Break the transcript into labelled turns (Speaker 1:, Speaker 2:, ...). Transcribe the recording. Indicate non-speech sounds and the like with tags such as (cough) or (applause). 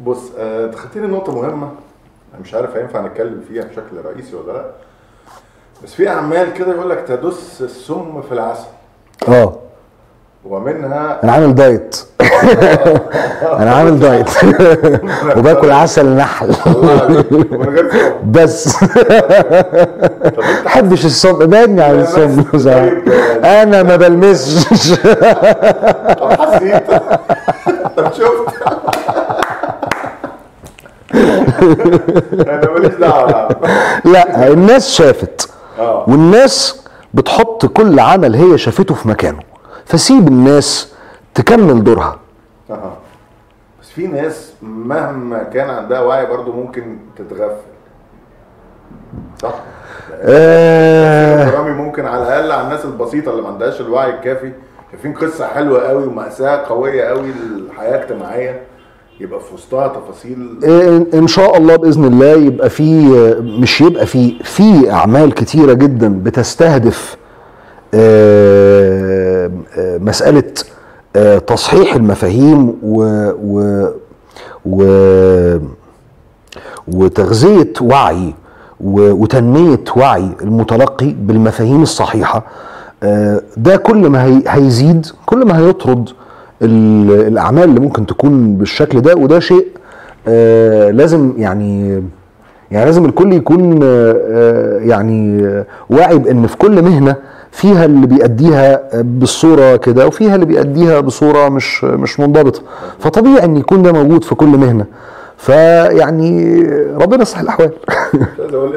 Speaker 1: بص آه، دخلتني نقطة مهمة. أنا مش عارف هينفع نتكلم فيها بشكل رئيسي ولا لأ. بس في أعمال كده يقول لك تدس السم في العسل.
Speaker 2: آه.
Speaker 1: ومنها
Speaker 2: أنا عامل دايت. (laughs) أنا عامل دايت. (laughs) وباكل عسل نحل. بس. ابعدني عن
Speaker 1: لا،
Speaker 2: السم
Speaker 1: بس طيب،
Speaker 2: أنا ما بلمسش. (laughs)
Speaker 1: طب حسيت. طب شفت. أنا ماليش دعوة
Speaker 2: لا الناس شافت.
Speaker 1: آه.
Speaker 2: والناس بتحط كل عمل هي شافته في مكانه. فسيب الناس تكمل دورها
Speaker 1: أها. بس في ناس مهما كان عندها وعي برضو ممكن تتغفل صح؟
Speaker 2: آه
Speaker 1: ممكن على الأقل على الناس البسيطة اللي ما عندهاش الوعي الكافي شايفين قصة حلوة قوي ومأساة قوية قوي للحياة الاجتماعيه يبقى في وسطها تفاصيل
Speaker 2: إن شاء الله بإذن الله يبقى في مش يبقى في في أعمال كتيرة جدا بتستهدف آه، مسألة آه، تصحيح المفاهيم و و و وتغذية وعي وتنمية وعي المتلقي بالمفاهيم الصحيحة. آه، ده كل ما هي- هيزيد كل ما هيطرد ال- الأعمال اللي ممكن تكون بالشكل ده. وده شيء آه، لازم يعني يعني لازم الكل يكون يعني واعي بأن في كل مهنة فيها اللي بيأديها بالصورة كده وفيها اللي بيأديها بصورة مش مش منضبطة. فطبيعي إن يكون ده موجود في كل مهنة. فيعني ربنا يصلح الأحوال.
Speaker 1: مش عايز أقول